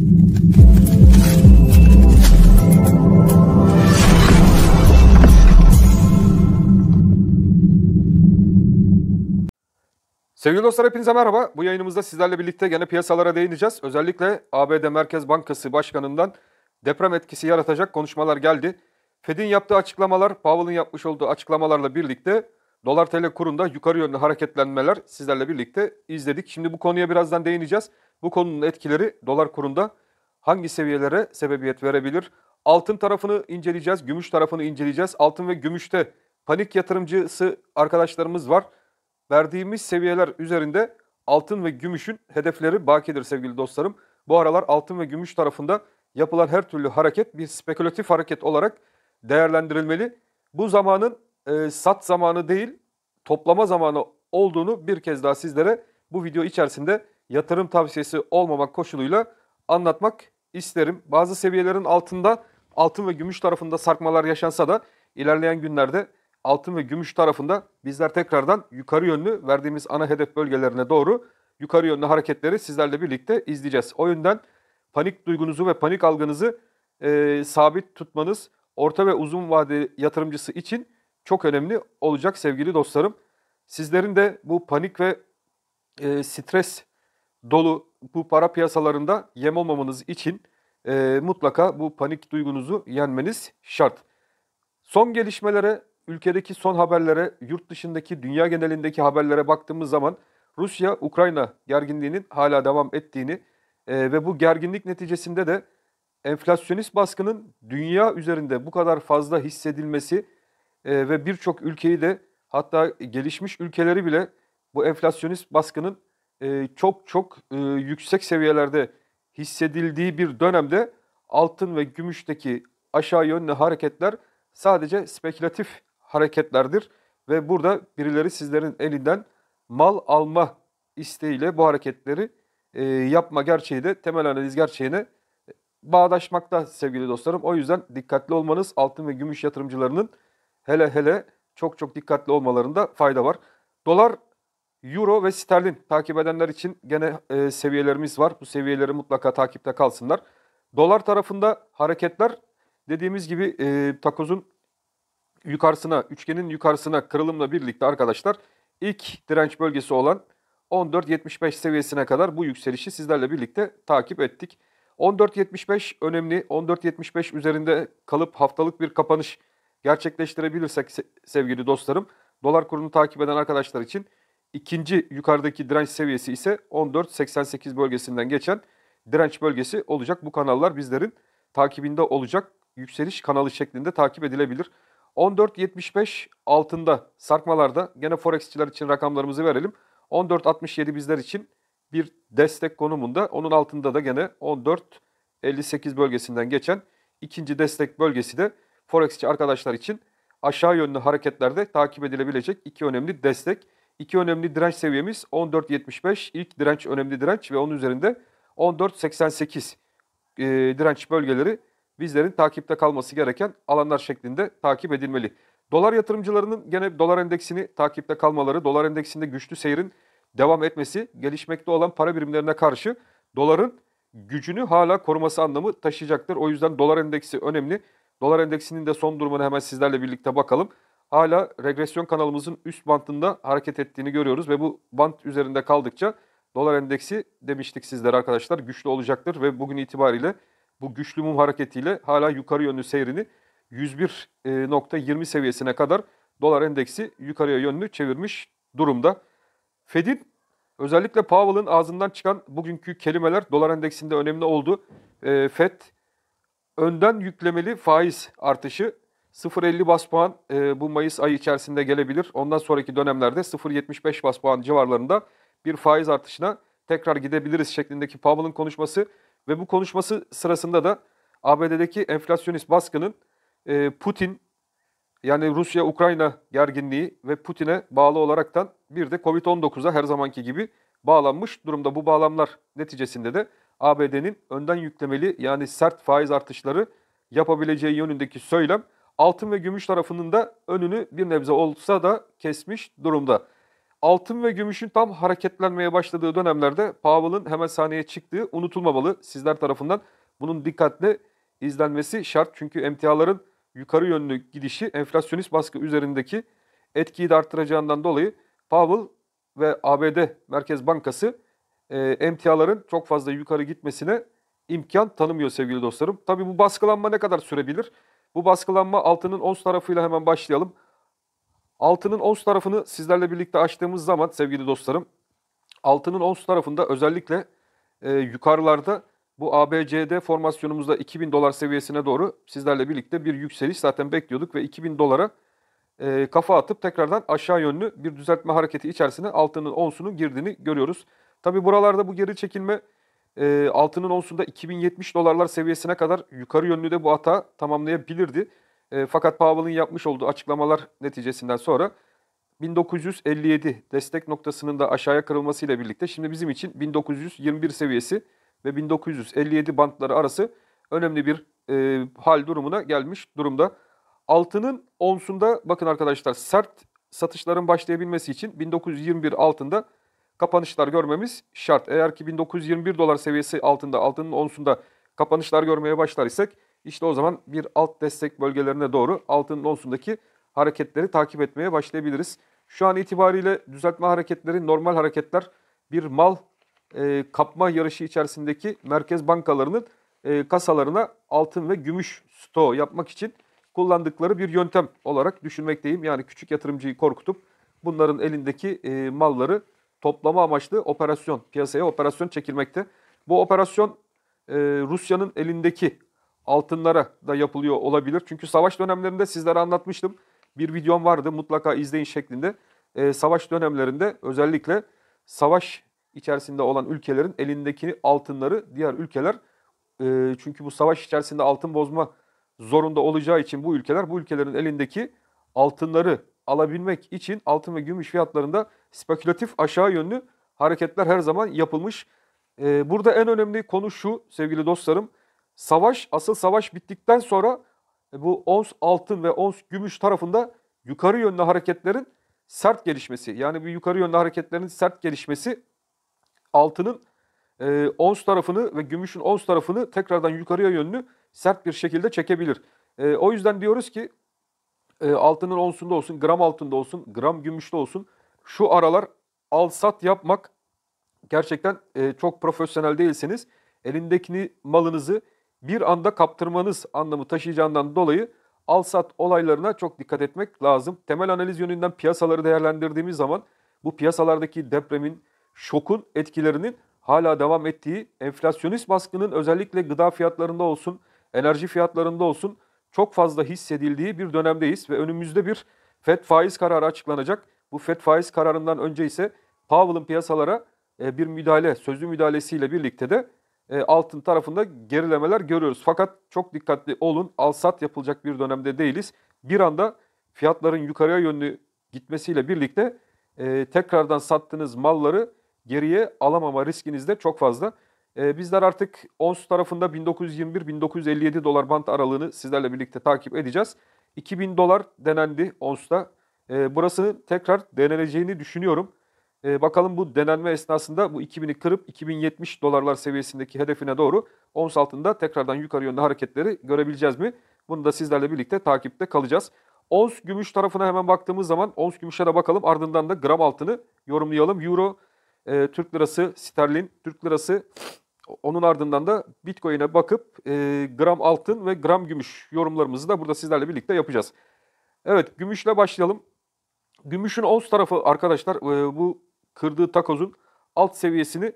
Sevgili dostlar hepinize merhaba. Bu yayınımızda sizlerle birlikte gene piyasalara değineceğiz. Özellikle ABD Merkez Bankası Başkanı'ndan deprem etkisi yaratacak konuşmalar geldi. Fed'in yaptığı açıklamalar, Powell'ın yapmış olduğu açıklamalarla birlikte dolar TL kurunda yukarı yönlü hareketlenmeler sizlerle birlikte izledik. Şimdi bu konuya birazdan değineceğiz. Bu konunun etkileri dolar kurunda hangi seviyelere sebebiyet verebilir? Altın tarafını inceleyeceğiz, gümüş tarafını inceleyeceğiz. Altın ve gümüşte panik yatırımcısı arkadaşlarımız var verdiğimiz seviyeler üzerinde altın ve gümüşün hedefleri bakidir sevgili dostlarım. Bu aralar altın ve gümüş tarafında yapılan her türlü hareket bir spekülatif hareket olarak değerlendirilmeli. Bu zamanın e, sat zamanı değil, toplama zamanı olduğunu bir kez daha sizlere bu video içerisinde yatırım tavsiyesi olmamak koşuluyla anlatmak isterim. Bazı seviyelerin altında altın ve gümüş tarafında sarkmalar yaşansa da ilerleyen günlerde altın ve gümüş tarafında bizler tekrardan yukarı yönlü verdiğimiz ana hedef bölgelerine doğru yukarı yönlü hareketleri sizlerle birlikte izleyeceğiz. O yüzden panik duygunuzu ve panik algınızı e, sabit tutmanız orta ve uzun vade yatırımcısı için çok önemli olacak sevgili dostlarım. Sizlerin de bu panik ve e, stres dolu bu para piyasalarında yem olmamanız için e, mutlaka bu panik duygunuzu yenmeniz şart. Son gelişmelere ülkedeki son haberlere, yurt dışındaki, dünya genelindeki haberlere baktığımız zaman Rusya-Ukrayna gerginliğinin hala devam ettiğini e, ve bu gerginlik neticesinde de enflasyonist baskının dünya üzerinde bu kadar fazla hissedilmesi e, ve birçok ülkeyi de hatta gelişmiş ülkeleri bile bu enflasyonist baskının e, çok çok e, yüksek seviyelerde hissedildiği bir dönemde altın ve gümüşteki aşağı yönlü hareketler sadece spekülatif hareketlerdir. Ve burada birileri sizlerin elinden mal alma isteğiyle bu hareketleri e, yapma gerçeği de temel analiz gerçeğine e, bağdaşmakta sevgili dostlarım. O yüzden dikkatli olmanız altın ve gümüş yatırımcılarının hele hele çok çok dikkatli olmalarında fayda var. Dolar, euro ve sterlin takip edenler için gene e, seviyelerimiz var. Bu seviyeleri mutlaka takipte kalsınlar. Dolar tarafında hareketler dediğimiz gibi e, takozun yukarısına, üçgenin yukarısına kırılımla birlikte arkadaşlar ilk direnç bölgesi olan 14.75 seviyesine kadar bu yükselişi sizlerle birlikte takip ettik. 14.75 önemli. 14.75 üzerinde kalıp haftalık bir kapanış gerçekleştirebilirsek sevgili dostlarım, dolar kurunu takip eden arkadaşlar için ikinci yukarıdaki direnç seviyesi ise 14.88 bölgesinden geçen direnç bölgesi olacak. Bu kanallar bizlerin takibinde olacak yükseliş kanalı şeklinde takip edilebilir. 14.75 altında sarkmalarda gene forexçiler için rakamlarımızı verelim. 14.67 bizler için bir destek konumunda. Onun altında da gene 14.58 bölgesinden geçen ikinci destek bölgesi de forexçi arkadaşlar için aşağı yönlü hareketlerde takip edilebilecek iki önemli destek. İki önemli direnç seviyemiz 14.75 ilk direnç önemli direnç ve onun üzerinde 14.88 e, direnç bölgeleri bizlerin takipte kalması gereken alanlar şeklinde takip edilmeli. Dolar yatırımcılarının gene dolar endeksini takipte kalmaları, dolar endeksinde güçlü seyrin devam etmesi, gelişmekte olan para birimlerine karşı doların gücünü hala koruması anlamı taşıyacaktır. O yüzden dolar endeksi önemli. Dolar endeksinin de son durumuna hemen sizlerle birlikte bakalım. Hala regresyon kanalımızın üst bantında hareket ettiğini görüyoruz ve bu bant üzerinde kaldıkça dolar endeksi demiştik sizlere arkadaşlar güçlü olacaktır ve bugün itibariyle bu güçlü mum hareketiyle hala yukarı yönlü seyrini 101.20 e, seviyesine kadar dolar endeksi yukarıya yönlü çevirmiş durumda. Fed'in özellikle Powell'ın ağzından çıkan bugünkü kelimeler dolar endeksinde önemli oldu. E, Fed önden yüklemeli faiz artışı 0.50 bas puan e, bu Mayıs ayı içerisinde gelebilir. Ondan sonraki dönemlerde 0.75 bas puan civarlarında bir faiz artışına tekrar gidebiliriz şeklindeki Powell'ın konuşması ve bu konuşması sırasında da ABD'deki enflasyonist baskının e, Putin yani Rusya-Ukrayna gerginliği ve Putin'e bağlı olaraktan bir de Covid-19'a her zamanki gibi bağlanmış durumda. Bu bağlamlar neticesinde de ABD'nin önden yüklemeli yani sert faiz artışları yapabileceği yönündeki söylem altın ve gümüş tarafının da önünü bir nebze olsa da kesmiş durumda. Altın ve gümüşün tam hareketlenmeye başladığı dönemlerde Powell'ın hemen sahneye çıktığı unutulmamalı sizler tarafından. Bunun dikkatle izlenmesi şart çünkü emtiaların yukarı yönlü gidişi enflasyonist baskı üzerindeki etkiyi de arttıracağından dolayı Powell ve ABD Merkez Bankası e, emtiaların çok fazla yukarı gitmesine imkan tanımıyor sevgili dostlarım. Tabii bu baskılanma ne kadar sürebilir? Bu baskılanma altının ons tarafıyla hemen başlayalım. Altının ons tarafını sizlerle birlikte açtığımız zaman sevgili dostlarım, altının ons tarafında özellikle e, yukarılarda bu ABCD formasyonumuzda 2000 dolar seviyesine doğru sizlerle birlikte bir yükseliş zaten bekliyorduk ve 2000 dolara e, kafa atıp tekrardan aşağı yönlü bir düzeltme hareketi içerisine altının onsunun girdiğini görüyoruz. Tabi buralarda bu geri çekilme e, altının onsunda 2070 dolarlar seviyesine kadar yukarı yönlü de bu hata tamamlayabilirdi. E, fakat Powell'ın yapmış olduğu açıklamalar neticesinden sonra 1957 destek noktasının da aşağıya kırılmasıyla birlikte şimdi bizim için 1921 seviyesi ve 1957 bantları arası önemli bir e, hal durumuna gelmiş durumda. Altının onsunda bakın arkadaşlar sert satışların başlayabilmesi için 1921 altında kapanışlar görmemiz şart. Eğer ki 1921 dolar seviyesi altında altının onsunda kapanışlar görmeye başlar isek işte o zaman bir alt destek bölgelerine doğru altının onsundaki hareketleri takip etmeye başlayabiliriz. Şu an itibariyle düzeltme hareketleri normal hareketler bir mal e, kapma yarışı içerisindeki merkez bankalarının e, kasalarına altın ve gümüş stoğu yapmak için kullandıkları bir yöntem olarak düşünmekteyim. Yani küçük yatırımcıyı korkutup bunların elindeki e, malları toplama amaçlı operasyon, piyasaya operasyon çekilmekte. Bu operasyon e, Rusya'nın elindeki altınlara da yapılıyor olabilir. Çünkü savaş dönemlerinde sizlere anlatmıştım. Bir videom vardı mutlaka izleyin şeklinde. E, savaş dönemlerinde özellikle savaş içerisinde olan ülkelerin elindeki altınları diğer ülkeler e, çünkü bu savaş içerisinde altın bozma zorunda olacağı için bu ülkeler bu ülkelerin elindeki altınları alabilmek için altın ve gümüş fiyatlarında spekülatif aşağı yönlü hareketler her zaman yapılmış. Ee, burada en önemli konu şu sevgili dostlarım. Savaş, asıl savaş bittikten sonra e, bu ons altın ve ons gümüş tarafında yukarı yönlü hareketlerin sert gelişmesi. Yani bu yukarı yönlü hareketlerin sert gelişmesi altının e, ons tarafını ve gümüşün ons tarafını tekrardan yukarıya yönlü sert bir şekilde çekebilir. E, o yüzden diyoruz ki e, altının onsunda olsun, gram altında olsun, gram gümüşte olsun şu aralar al sat yapmak gerçekten e, çok profesyonel değilseniz elindekini malınızı bir anda kaptırmanız anlamı taşıyacağından dolayı al sat olaylarına çok dikkat etmek lazım. Temel analiz yönünden piyasaları değerlendirdiğimiz zaman bu piyasalardaki depremin, şokun etkilerinin hala devam ettiği, enflasyonist baskının özellikle gıda fiyatlarında olsun, enerji fiyatlarında olsun çok fazla hissedildiği bir dönemdeyiz ve önümüzde bir FED faiz kararı açıklanacak. Bu FED faiz kararından önce ise Powell'ın piyasalara e, bir müdahale, sözlü müdahalesiyle birlikte de e, altın tarafında gerilemeler görüyoruz. Fakat çok dikkatli olun, al-sat yapılacak bir dönemde değiliz. Bir anda fiyatların yukarıya yönlü gitmesiyle birlikte e, tekrardan sattığınız malları geriye alamama riskiniz de çok fazla. Bizler artık ons tarafında 1921-1957 dolar bant aralığını sizlerle birlikte takip edeceğiz. 2000 dolar denendi onsta. E, burasının tekrar deneneceğini düşünüyorum. E, bakalım bu denenme esnasında bu 2000'i kırıp 2070 dolarlar seviyesindeki hedefine doğru ons altında tekrardan yukarı yönlü hareketleri görebileceğiz mi? Bunu da sizlerle birlikte takipte kalacağız. Ons gümüş tarafına hemen baktığımız zaman ons gümüşe de bakalım. Ardından da gram altını yorumlayalım. Euro, e, Türk lirası, sterlin, Türk lirası onun ardından da Bitcoin'e bakıp e, gram altın ve gram gümüş yorumlarımızı da burada sizlerle birlikte yapacağız. Evet gümüşle başlayalım. Gümüşün ons tarafı arkadaşlar e, bu kırdığı takozun alt seviyesini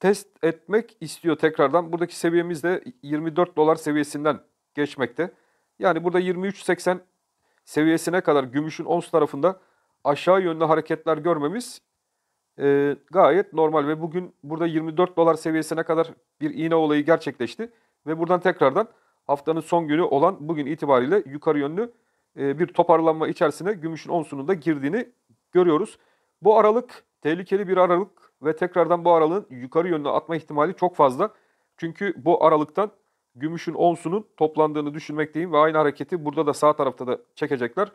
test etmek istiyor tekrardan. Buradaki seviyemiz de 24 dolar seviyesinden geçmekte. Yani burada 23.80 seviyesine kadar gümüşün ons tarafında aşağı yönlü hareketler görmemiz e, gayet normal ve bugün burada 24 dolar seviyesine kadar bir iğne olayı gerçekleşti ve buradan tekrardan haftanın son günü olan bugün itibariyle yukarı yönlü bir toparlanma içerisine gümüşün onsunun da girdiğini görüyoruz. Bu aralık tehlikeli bir aralık ve tekrardan bu aralığın yukarı yönlü atma ihtimali çok fazla. Çünkü bu aralıktan gümüşün onsunun toplandığını düşünmekteyim ve aynı hareketi burada da sağ tarafta da çekecekler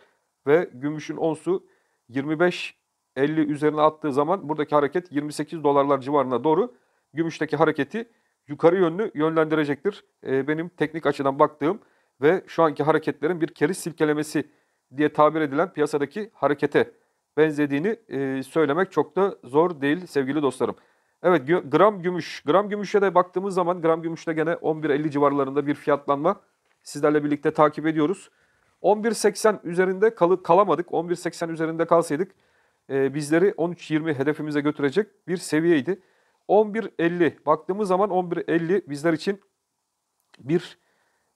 ve gümüşün onsu 25 11.50 üzerine attığı zaman buradaki hareket 28 dolarlar civarına doğru gümüşteki hareketi yukarı yönlü yönlendirecektir. E, benim teknik açıdan baktığım ve şu anki hareketlerin bir keriz silkelemesi diye tabir edilen piyasadaki harekete benzediğini e, söylemek çok da zor değil sevgili dostlarım. Evet gram gümüş. Gram gümüşe de baktığımız zaman gram gümüşte gene 11.50 civarlarında bir fiyatlanma sizlerle birlikte takip ediyoruz. 11.80 üzerinde kalı, kalamadık. 11.80 üzerinde kalsaydık e, bizleri 13.20 hedefimize götürecek bir seviyeydi. 11.50 baktığımız zaman 11.50 bizler için bir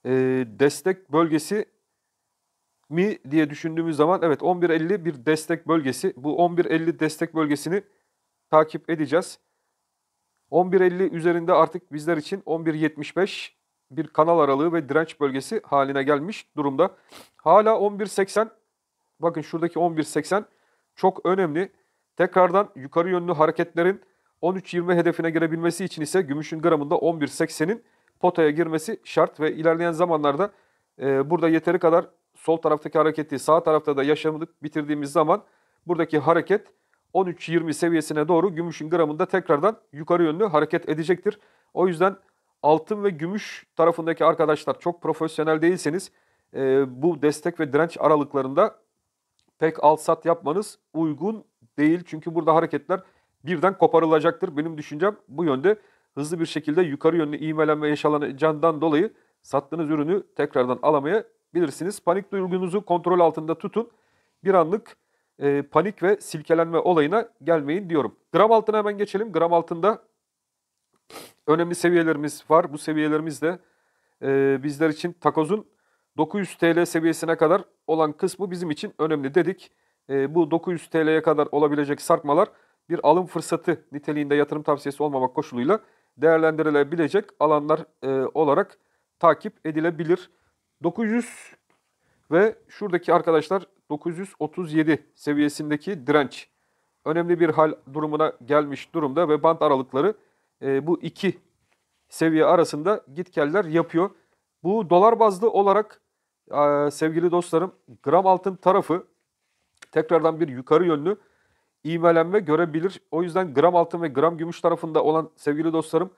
e, destek bölgesi mi diye düşündüğümüz zaman evet 11.50 bir destek bölgesi. Bu 11.50 destek bölgesini takip edeceğiz. 11.50 üzerinde artık bizler için 11.75 bir kanal aralığı ve direnç bölgesi haline gelmiş durumda. Hala 11.80 bakın şuradaki 11.80 çok önemli. Tekrardan yukarı yönlü hareketlerin 13.20 hedefine girebilmesi için ise gümüşün gramında 11.80'in potaya girmesi şart ve ilerleyen zamanlarda e, burada yeteri kadar sol taraftaki hareketi sağ tarafta da yaşamadık bitirdiğimiz zaman buradaki hareket 13.20 seviyesine doğru gümüşün gramında tekrardan yukarı yönlü hareket edecektir. O yüzden altın ve gümüş tarafındaki arkadaşlar çok profesyonel değilseniz e, bu destek ve direnç aralıklarında pek al sat yapmanız uygun değil. Çünkü burada hareketler birden koparılacaktır. Benim düşüncem bu yönde hızlı bir şekilde yukarı yönlü ivmelenme yaşanacağından dolayı sattığınız ürünü tekrardan alamayabilirsiniz. Panik duygunuzu kontrol altında tutun. Bir anlık e, panik ve silkelenme olayına gelmeyin diyorum. Gram altına hemen geçelim. Gram altında önemli seviyelerimiz var. Bu seviyelerimiz de e, bizler için takozun 900 TL seviyesine kadar olan kısmı bizim için önemli dedik. E, bu 900 TL'ye kadar olabilecek sarkmalar bir alım fırsatı niteliğinde yatırım tavsiyesi olmamak koşuluyla değerlendirilebilecek alanlar e, olarak takip edilebilir. 900 ve şuradaki arkadaşlar 937 seviyesindeki direnç önemli bir hal durumuna gelmiş durumda ve band aralıkları e, bu iki seviye arasında gitgeller yapıyor. Bu dolar bazlı olarak e, sevgili dostlarım gram altın tarafı tekrardan bir yukarı yönlü ivmelenme görebilir. O yüzden gram altın ve gram gümüş tarafında olan sevgili dostlarım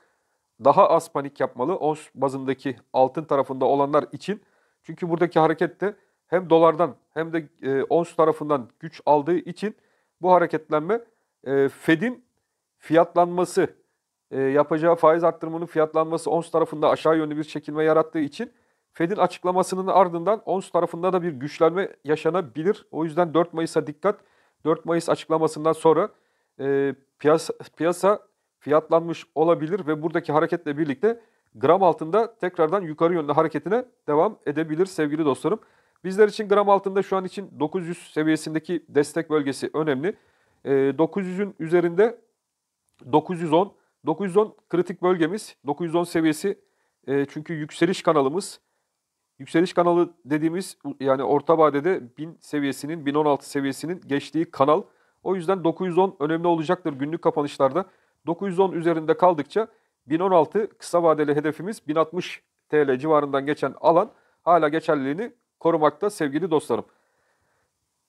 daha az panik yapmalı. Ons bazındaki altın tarafında olanlar için. Çünkü buradaki harekette hem dolardan hem de e, ons tarafından güç aldığı için bu hareketlenme e, Fed'in fiyatlanması, e, yapacağı faiz arttırımının fiyatlanması ons tarafında aşağı yönlü bir çekilme yarattığı için Fed'in açıklamasının ardından ons tarafında da bir güçlenme yaşanabilir. O yüzden 4 Mayıs'a dikkat. 4 Mayıs açıklamasından sonra e, piyasa, piyasa fiyatlanmış olabilir ve buradaki hareketle birlikte gram altında tekrardan yukarı yönlü hareketine devam edebilir sevgili dostlarım. Bizler için gram altında şu an için 900 seviyesindeki destek bölgesi önemli. E, 900'ün üzerinde 910, 910 kritik bölgemiz, 910 seviyesi e, çünkü yükseliş kanalımız. Yükseliş kanalı dediğimiz yani orta vadede 1000 seviyesinin, 1016 seviyesinin geçtiği kanal. O yüzden 910 önemli olacaktır günlük kapanışlarda. 910 üzerinde kaldıkça 1016 kısa vadeli hedefimiz 1060 TL civarından geçen alan hala geçerliliğini korumakta sevgili dostlarım.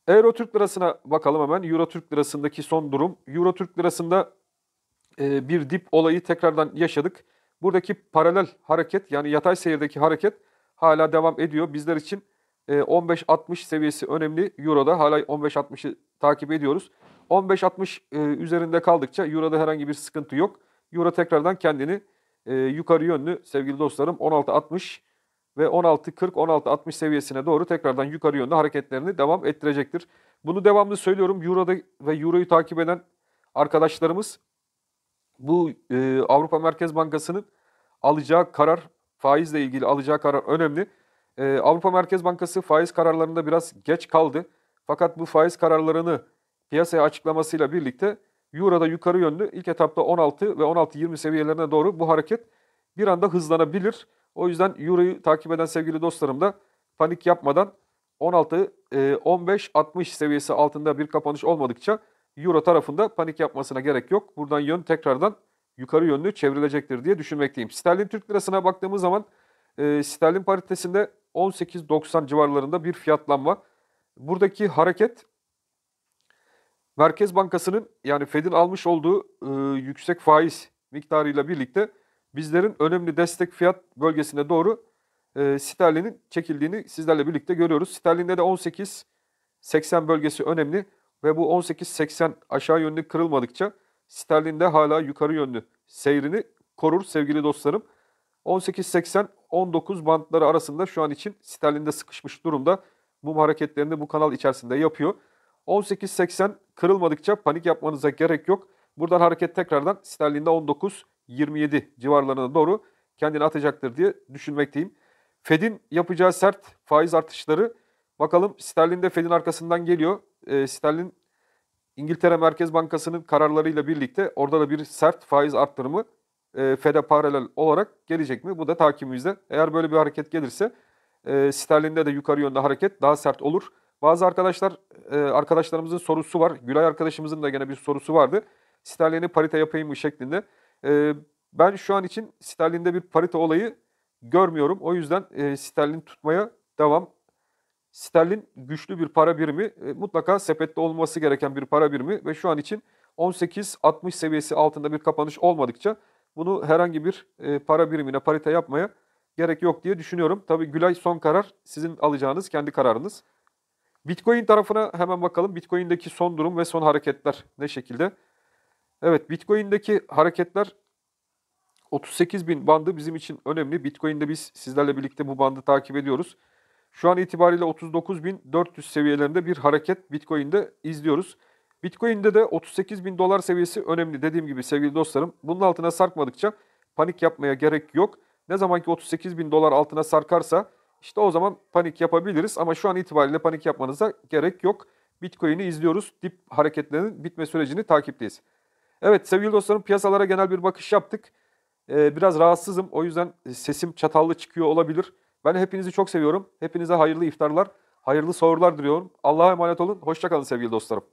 Euro Türk Lirası'na bakalım hemen. Euro Türk Lirası'ndaki son durum. Euro Türk Lirası'nda e, bir dip olayı tekrardan yaşadık. Buradaki paralel hareket yani yatay seyirdeki hareket hala devam ediyor. Bizler için e, 15-60 seviyesi önemli Euro'da. Hala 15-60'ı takip ediyoruz. 15-60 e, üzerinde kaldıkça Euro'da herhangi bir sıkıntı yok. Euro tekrardan kendini e, yukarı yönlü sevgili dostlarım 16-60 ve 16.40-16.60 seviyesine doğru tekrardan yukarı yönlü hareketlerini devam ettirecektir. Bunu devamlı söylüyorum. Euro'da ve Euro'yu takip eden arkadaşlarımız bu e, Avrupa Merkez Bankası'nın alacağı karar, faizle ilgili alacağı karar önemli. E, Avrupa Merkez Bankası faiz kararlarında biraz geç kaldı. Fakat bu faiz kararlarını piyasaya açıklamasıyla birlikte Euro'da yukarı yönlü ilk etapta 16 ve 16-20 seviyelerine doğru bu hareket bir anda hızlanabilir. O yüzden Euro'yu takip eden sevgili dostlarım da panik yapmadan 16 15 60 seviyesi altında bir kapanış olmadıkça Euro tarafında panik yapmasına gerek yok. Buradan yön tekrardan yukarı yönlü çevrilecektir diye düşünmekteyim. Sterlin Türk Lirası'na baktığımız zaman e, sterlin paritesinde 18.90 civarlarında bir fiyatlanma. Buradaki hareket Merkez Bankası'nın yani Fed'in almış olduğu e, yüksek faiz miktarıyla birlikte bizlerin önemli destek fiyat bölgesine doğru e, sterlinin çekildiğini sizlerle birlikte görüyoruz. Sterlinde de 18.80 bölgesi önemli ve bu 18.80 aşağı yönlü kırılmadıkça sterlinde hala yukarı yönlü seyrini korur sevgili dostlarım. 18.80-19 bantları arasında şu an için sterlinde sıkışmış durumda. Mum hareketlerini bu kanal içerisinde yapıyor. 18.80 kırılmadıkça panik yapmanıza gerek yok. Buradan hareket tekrardan sterlinde 19.27 civarlarına doğru kendini atacaktır diye düşünmekteyim. Fed'in yapacağı sert faiz artışları bakalım sterlinde Fed'in arkasından geliyor. E, sterlin İngiltere Merkez Bankası'nın kararlarıyla birlikte orada da bir sert faiz arttırımı e, Fed'e paralel olarak gelecek mi? Bu da takibimizde. Eğer böyle bir hareket gelirse e, sterlinde de yukarı yönde hareket daha sert olur. Bazı arkadaşlar e, arkadaşlarımızın sorusu var. Gülay arkadaşımızın da gene bir sorusu vardı. Sterlini parite yapayım mı şeklinde. E, ben şu an için sterlinde bir parite olayı görmüyorum. O yüzden e, sterlin tutmaya devam. Sterlin güçlü bir para birimi. E, mutlaka sepette olması gereken bir para birimi ve şu an için 18.60 seviyesi altında bir kapanış olmadıkça bunu herhangi bir e, para birimine parite yapmaya gerek yok diye düşünüyorum. Tabii Gülay son karar sizin alacağınız kendi kararınız. Bitcoin tarafına hemen bakalım. Bitcoin'deki son durum ve son hareketler ne şekilde? Evet Bitcoin'deki hareketler 38 bin bandı bizim için önemli. Bitcoin'de biz sizlerle birlikte bu bandı takip ediyoruz. Şu an itibariyle 39.400 seviyelerinde bir hareket Bitcoin'de izliyoruz. Bitcoin'de de 38 bin dolar seviyesi önemli. Dediğim gibi sevgili dostlarım bunun altına sarkmadıkça panik yapmaya gerek yok. Ne zaman ki 38 bin dolar altına sarkarsa işte o zaman panik yapabiliriz. Ama şu an itibariyle panik yapmanıza gerek yok. Bitcoin'i izliyoruz. Dip hareketlerinin bitme sürecini takipteyiz. Evet sevgili dostlarım piyasalara genel bir bakış yaptık. Ee, biraz rahatsızım. O yüzden sesim çatallı çıkıyor olabilir. Ben hepinizi çok seviyorum. Hepinize hayırlı iftarlar, hayırlı sahurlar diliyorum. Allah'a emanet olun. Hoşçakalın sevgili dostlarım.